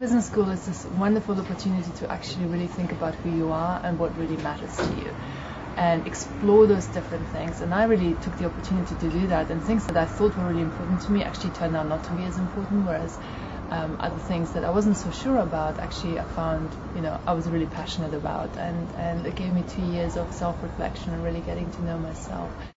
Business school is this wonderful opportunity to actually really think about who you are and what really matters to you and explore those different things. And I really took the opportunity to do that. And things that I thought were really important to me actually turned out not to be as important, whereas um, other things that I wasn't so sure about actually I found, you know, I was really passionate about. And, and it gave me two years of self reflection and really getting to know myself.